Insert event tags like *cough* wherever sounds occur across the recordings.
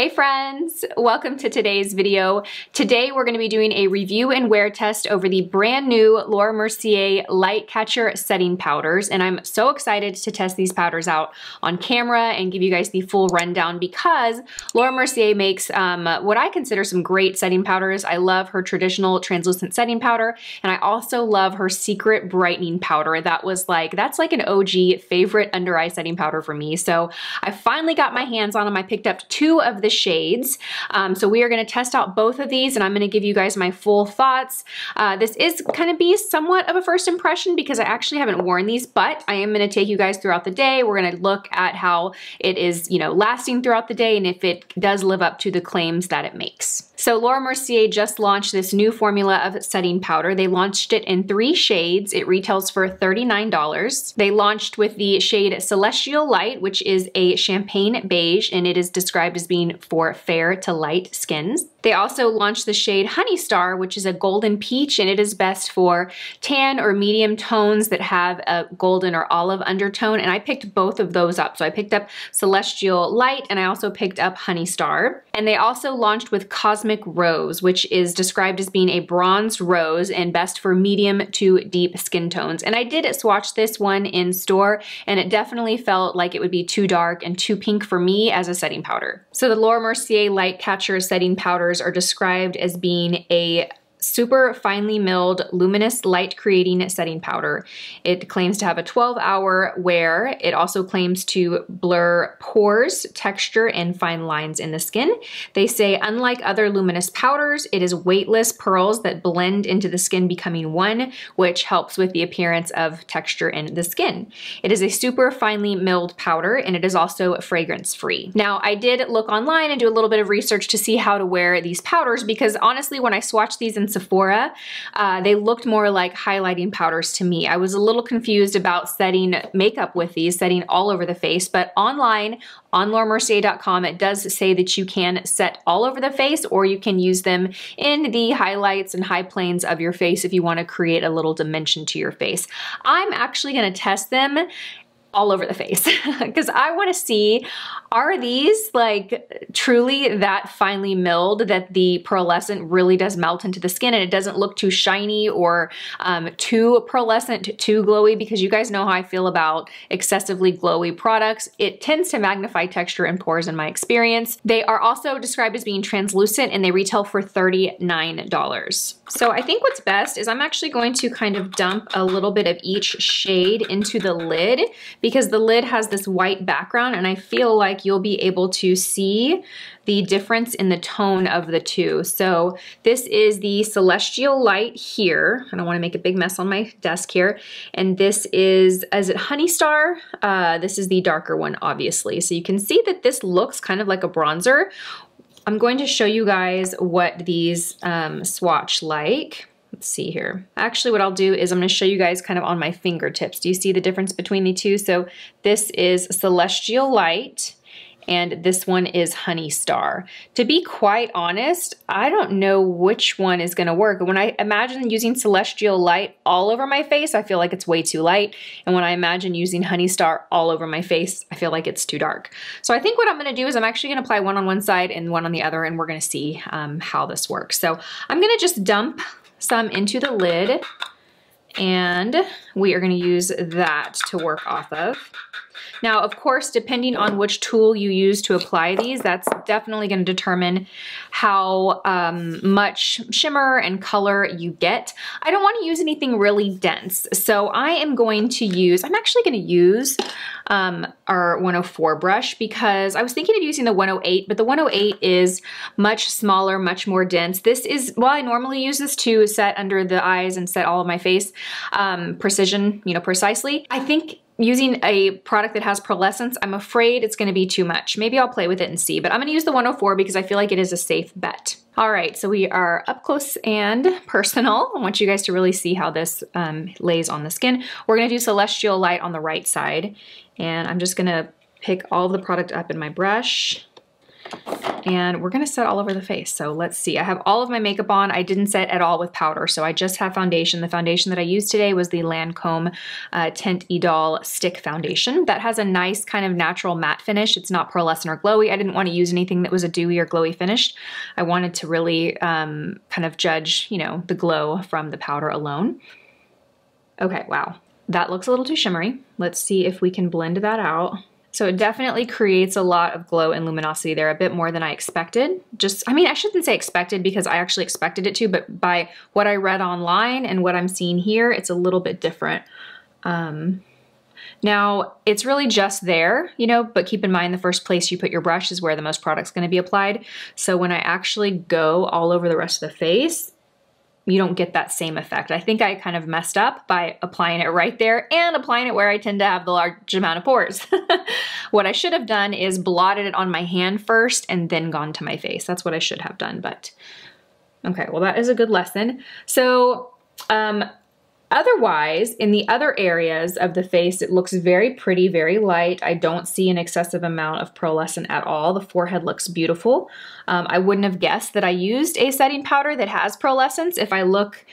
Hey friends, welcome to today's video. Today we're going to be doing a review and wear test over the brand new Laura Mercier Light Catcher setting powders and I'm so excited to test these powders out on camera and give you guys the full rundown because Laura Mercier makes um, what I consider some great setting powders. I love her traditional translucent setting powder and I also love her secret brightening powder. That was like, that's like an OG favorite under eye setting powder for me. So I finally got my hands on them. I picked up two of the shades. Um, so we are gonna test out both of these and I'm gonna give you guys my full thoughts. Uh, this is gonna be somewhat of a first impression because I actually haven't worn these, but I am gonna take you guys throughout the day. We're gonna look at how it is, you know, lasting throughout the day and if it does live up to the claims that it makes. So Laura Mercier just launched this new formula of setting powder. They launched it in three shades. It retails for $39. They launched with the shade Celestial Light, which is a champagne beige, and it is described as being for fair to light skins. They also launched the shade Honey Star, which is a golden peach, and it is best for tan or medium tones that have a golden or olive undertone, and I picked both of those up. So I picked up Celestial Light, and I also picked up Honey Star. And they also launched with Cosmic Rose, which is described as being a bronze rose and best for medium to deep skin tones. And I did swatch this one in store, and it definitely felt like it would be too dark and too pink for me as a setting powder. So the Laura Mercier Light Catcher Setting powders are described as being a super finely milled luminous light creating setting powder. It claims to have a 12 hour wear. It also claims to blur pores, texture, and fine lines in the skin. They say unlike other luminous powders, it is weightless pearls that blend into the skin becoming one, which helps with the appearance of texture in the skin. It is a super finely milled powder and it is also fragrance free. Now I did look online and do a little bit of research to see how to wear these powders because honestly when I swatched these in Sephora, uh, they looked more like highlighting powders to me. I was a little confused about setting makeup with these, setting all over the face, but online on lauramercier.com, it does say that you can set all over the face or you can use them in the highlights and high planes of your face if you want to create a little dimension to your face. I'm actually going to test them all over the face *laughs* because I want to see are these like truly that finely milled that the pearlescent really does melt into the skin and it doesn't look too shiny or um, too pearlescent, too glowy because you guys know how I feel about excessively glowy products. It tends to magnify texture and pores in my experience. They are also described as being translucent and they retail for $39. So I think what's best is I'm actually going to kind of dump a little bit of each shade into the lid because the lid has this white background and I feel like you'll be able to see the difference in the tone of the two. So this is the Celestial Light here. I don't wanna make a big mess on my desk here. And this is, is it Honey Star? Uh, this is the darker one, obviously. So you can see that this looks kind of like a bronzer. I'm going to show you guys what these um, swatch like. Let's see here. Actually, what I'll do is I'm gonna show you guys kind of on my fingertips. Do you see the difference between the two? So this is Celestial Light and this one is Honey Star. To be quite honest, I don't know which one is gonna work. When I imagine using Celestial Light all over my face, I feel like it's way too light. And when I imagine using Honey Star all over my face, I feel like it's too dark. So I think what I'm gonna do is I'm actually gonna apply one on one side and one on the other and we're gonna see um, how this works. So I'm gonna just dump some into the lid and we are gonna use that to work off of. Now, of course, depending on which tool you use to apply these, that's definitely gonna determine how um, much shimmer and color you get. I don't wanna use anything really dense, so I am going to use, I'm actually gonna use um, our 104 brush because I was thinking of using the 108, but the 108 is much smaller, much more dense. This is, well, I normally use this to set under the eyes and set all of my face um, precision, you know, precisely. I think using a product that has pearlescence, I'm afraid it's gonna be too much. Maybe I'll play with it and see, but I'm gonna use the 104 because I feel like it is a safe bet. All right, so we are up close and personal. I want you guys to really see how this um, lays on the skin. We're gonna do Celestial Light on the right side, and I'm just gonna pick all the product up in my brush and we're gonna set all over the face. So let's see, I have all of my makeup on. I didn't set at all with powder, so I just have foundation. The foundation that I used today was the Lancome uh, Teint Idole Stick Foundation. That has a nice kind of natural matte finish. It's not pearlescent or glowy. I didn't want to use anything that was a dewy or glowy finish. I wanted to really um, kind of judge, you know, the glow from the powder alone. Okay, wow. That looks a little too shimmery. Let's see if we can blend that out. So it definitely creates a lot of glow and luminosity there, a bit more than I expected. Just, I mean, I shouldn't say expected because I actually expected it to, but by what I read online and what I'm seeing here, it's a little bit different. Um, now, it's really just there, you know, but keep in mind the first place you put your brush is where the most product's gonna be applied. So when I actually go all over the rest of the face, you don't get that same effect. I think I kind of messed up by applying it right there and applying it where I tend to have the large amount of pores. *laughs* what I should have done is blotted it on my hand first and then gone to my face. That's what I should have done, but okay, well that is a good lesson. So um, Otherwise, in the other areas of the face, it looks very pretty, very light. I don't see an excessive amount of pearlescent at all. The forehead looks beautiful. Um, I wouldn't have guessed that I used a setting powder that has pearlescence if I look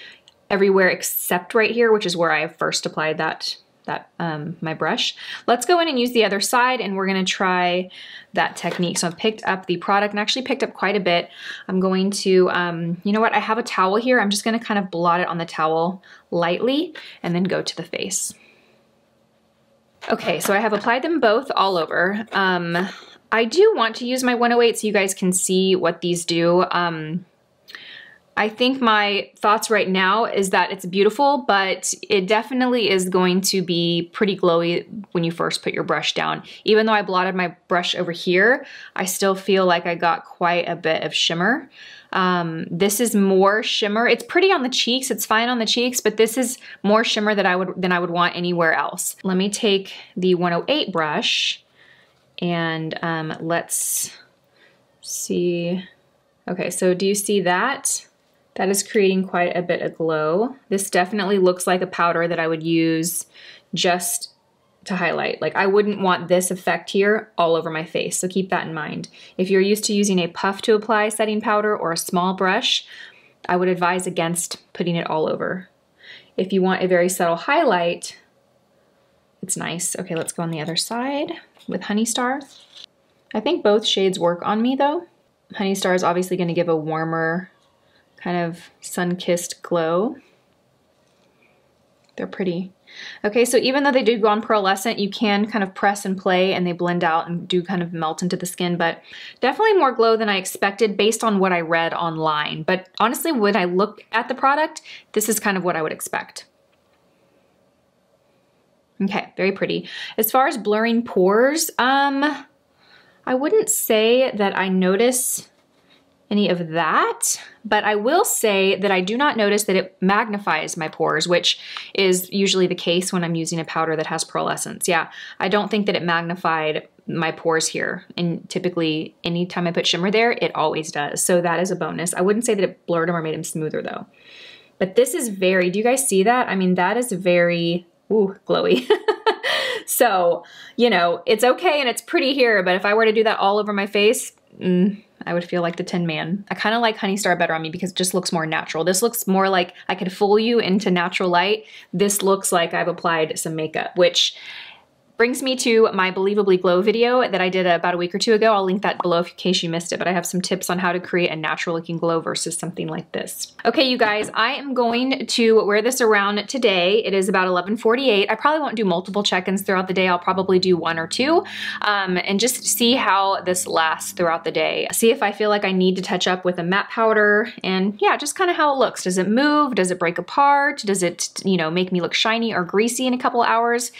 everywhere except right here, which is where I first applied that that um, my brush. Let's go in and use the other side and we're gonna try that technique. So I've picked up the product and actually picked up quite a bit. I'm going to, um, you know what, I have a towel here. I'm just gonna kind of blot it on the towel lightly and then go to the face. Okay, so I have applied them both all over. Um, I do want to use my 108 so you guys can see what these do. Um, I think my thoughts right now is that it's beautiful, but it definitely is going to be pretty glowy when you first put your brush down. Even though I blotted my brush over here, I still feel like I got quite a bit of shimmer. Um, this is more shimmer. It's pretty on the cheeks. It's fine on the cheeks, but this is more shimmer that I would than I would want anywhere else. Let me take the 108 brush and um, let's see. Okay, so do you see that? That is creating quite a bit of glow. This definitely looks like a powder that I would use just to highlight. Like I wouldn't want this effect here all over my face, so keep that in mind. If you're used to using a puff to apply setting powder or a small brush, I would advise against putting it all over. If you want a very subtle highlight, it's nice. Okay, let's go on the other side with Honey Star. I think both shades work on me though. Honey Star is obviously gonna give a warmer kind of sun-kissed glow. They're pretty. Okay, so even though they do go on pearlescent, you can kind of press and play and they blend out and do kind of melt into the skin, but definitely more glow than I expected based on what I read online. But honestly, when I look at the product, this is kind of what I would expect. Okay, very pretty. As far as blurring pores, um, I wouldn't say that I notice any of that, but I will say that I do not notice that it magnifies my pores, which is usually the case when I'm using a powder that has pearlescence. Yeah, I don't think that it magnified my pores here. And typically, anytime I put shimmer there, it always does. So that is a bonus. I wouldn't say that it blurred them or made them smoother though. But this is very, do you guys see that? I mean, that is very, ooh, glowy. *laughs* so, you know, it's okay and it's pretty here, but if I were to do that all over my face, mm, I would feel like the Tin Man. I kind of like Honey Star better on me because it just looks more natural. This looks more like I could fool you into natural light. This looks like I've applied some makeup, which Brings me to my Believably Glow video that I did about a week or two ago. I'll link that below in case you missed it, but I have some tips on how to create a natural looking glow versus something like this. Okay, you guys, I am going to wear this around today. It is about 11.48. I probably won't do multiple check-ins throughout the day. I'll probably do one or two um, and just see how this lasts throughout the day. See if I feel like I need to touch up with a matte powder and yeah, just kind of how it looks. Does it move? Does it break apart? Does it, you know, make me look shiny or greasy in a couple hours?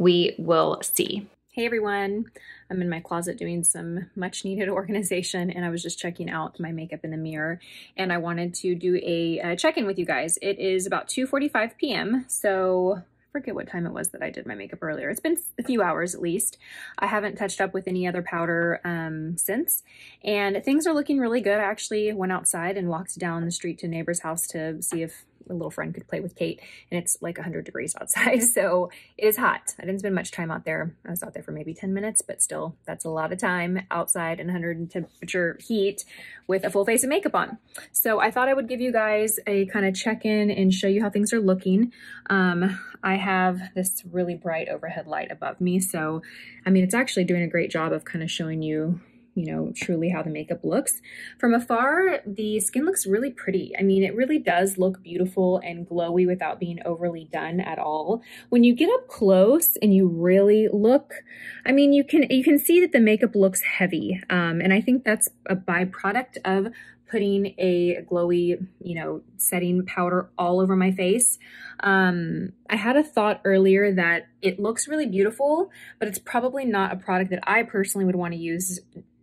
We will see. Hey everyone, I'm in my closet doing some much needed *laughs* organization and I was just checking out my makeup in the mirror and I wanted to do a, check-in with you guys. It is about 2.45 p.m. so I forget what time it was that I did my makeup earlier. It's been a few hours at least. I haven't touched up with any other powder um, since and things are looking really good. I actually went outside and walked down the street to neighbor's house to see if a little friend could play with Kate and it's like 100 degrees outside. *laughs* So it is hot. I didn't spend much time out there. I was out there for maybe 10 minutes, but still that's a lot of time outside in 100 temperature heat with a full face of makeup on. So I thought I would give you guys a kind of check-in and show you how things are looking. Um, I have this really bright overhead light above me. So, I mean, it's actually doing a great job of kind of showing you you know, truly how the makeup looks. From afar, the skin looks really pretty. I mean, it really does look beautiful and glowy without being overly done at all. When you get up close and you really look, I mean, you can you can see that the makeup looks heavy. Um, and I think that's a byproduct of putting a glowy, you know, setting powder all over my face. Um, I had a thought earlier that it looks really beautiful, but it's probably not a product that I personally would want to use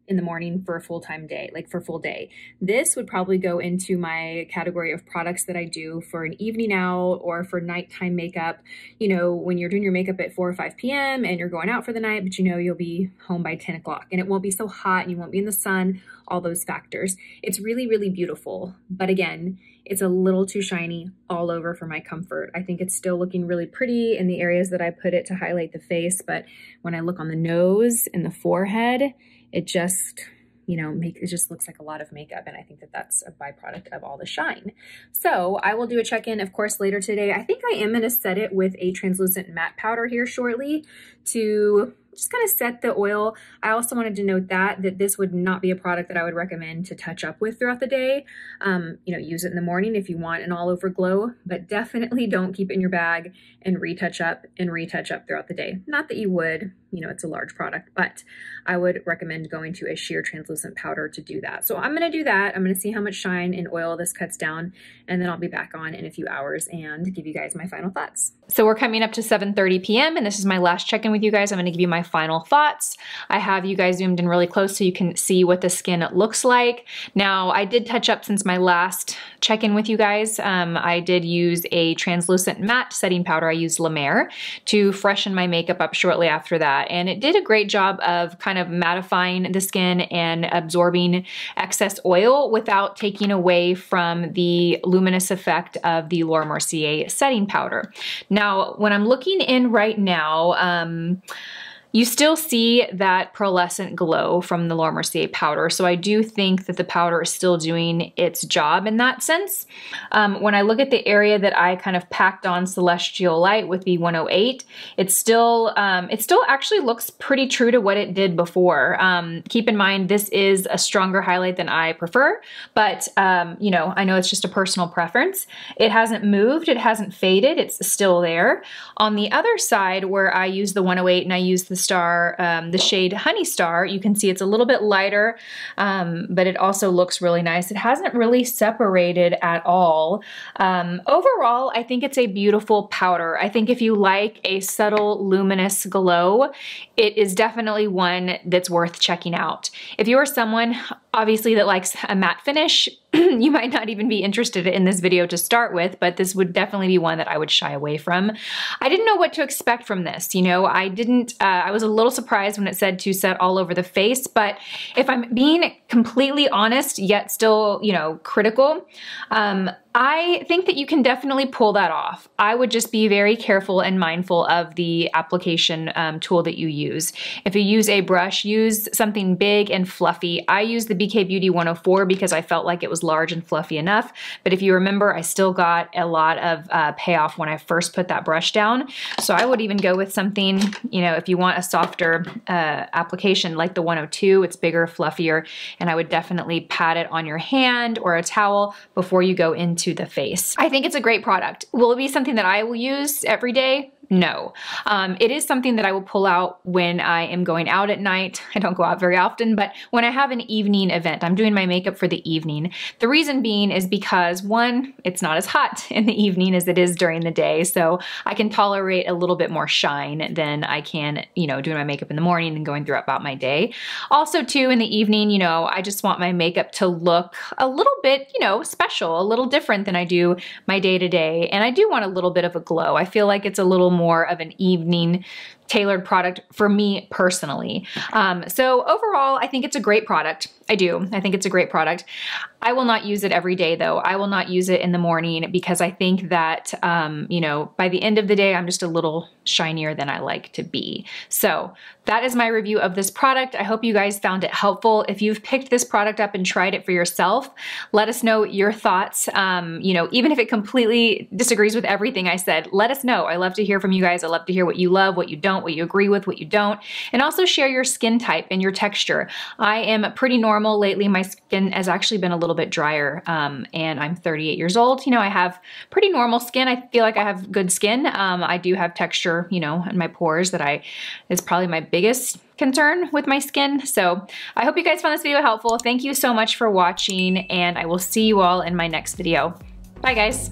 in the morning for a full-time day, like for full day. This would probably go into my category of products that I do for an evening out or for nighttime makeup. You know, when you're doing your makeup at 4 or 5 p.m. and you're going out for the night, but you know you'll be home by 10 o'clock and it won't be so hot and you won't be in the sun, all those factors. It's really, really beautiful. But again, it's a little too shiny all over for my comfort. I think it's still looking really pretty in the areas that I put it to highlight the face, but when I look on the nose and the forehead, it just, you know, make it just looks like a lot of makeup. And I think that that's a byproduct of all the shine. So I will do a check-in, of course, later today. I think I am going to set it with a translucent matte powder here shortly to just kind of set the oil. I also wanted to note that, that this would not be a product that I would recommend to touch up with throughout the day. Um, you know, use it in the morning if you want an all over glow, but definitely don't keep it in your bag and retouch up and retouch up throughout the day. Not that you would, you know, it's a large product, but I would recommend going to a sheer translucent powder to do that. So I'm going to do that. I'm going to see how much shine and oil this cuts down, and then I'll be back on in a few hours and give you guys my final thoughts. So we're coming up to 7.30 p.m. and this is my last check-in with you guys. I'm going to give you my final thoughts. I have you guys zoomed in really close so you can see what the skin looks like. Now, I did touch up since my last check-in with you guys. Um, I did use a translucent matte setting powder. I used La Mer to freshen my makeup up shortly after that. And it did a great job of kind of mattifying the skin and absorbing excess oil without taking away from the luminous effect of the Laura Mercier setting powder. Now, when I'm looking in right now, um, you still see that pearlescent glow from the Laura Mercier powder, so I do think that the powder is still doing its job in that sense. Um, when I look at the area that I kind of packed on Celestial Light with the 108, it still, um, it still actually looks pretty true to what it did before. Um, keep in mind, this is a stronger highlight than I prefer, but um, you know, I know it's just a personal preference. It hasn't moved, it hasn't faded, it's still there. On the other side, where I use the 108 and I use the Star, um, the shade Honey Star, you can see it's a little bit lighter, um, but it also looks really nice. It hasn't really separated at all. Um, overall, I think it's a beautiful powder. I think if you like a subtle luminous glow, it is definitely one that's worth checking out. If you are someone, obviously, that likes a matte finish, *clears throat* you might not even be interested in this video to start with, but this would definitely be one that I would shy away from. I didn't know what to expect from this. You know, I didn't, uh, I was a little surprised when it said to set all over the face, but if I'm being completely honest, yet still, you know, critical, um, I think that you can definitely pull that off. I would just be very careful and mindful of the application um, tool that you use. If you use a brush, use something big and fluffy. I use the BK Beauty 104 because I felt like it was large and fluffy enough. But if you remember, I still got a lot of uh, payoff when I first put that brush down. So I would even go with something, you know, if you want a softer uh, application like the 102, it's bigger, fluffier, and I would definitely pat it on your hand or a towel before you go into to the face. I think it's a great product. Will it be something that I will use every day? No. Um, it is something that I will pull out when I am going out at night. *laughs* I don't go out very often, but when I have an evening event, I'm doing my makeup for the evening. The reason being is because one, it's not as hot *laughs* in the evening as it is during the day, so I can tolerate a little bit more shine than I can, you know, doing my makeup in the morning and going through about my day. Also too, in the evening, you know, I just want my makeup to look a little bit, you know, special, a little different than I do my day to day, and I do want a little bit of a glow. I feel like it's a little more of an evening tailored product for me personally. Um, so overall, I think it's a great product. I do. I think it's a great product. I will not use it every day though. I will not use it in the morning because I think that, um, you know, by the end of the day, I'm just a little shinier than I like to be. So that is my review of this product. I hope you guys found it helpful. If you've picked this product up and tried it for yourself, let us know your thoughts. Um, you know, even if it completely disagrees with everything I said, let us know. I love to hear from you guys. I love to hear what you love, what you don't, what you agree with, what you don't, and also share your skin type and your texture. I am pretty normal lately. My skin has actually been a little bit drier um, and I'm 38 years old. You know, I have pretty normal skin. I feel like I have good skin. Um, I do have texture, you know, in my pores that I is probably my biggest concern with my skin. So I hope you guys found this video helpful. Thank you so much for watching and I will see you all in my next video. Bye guys.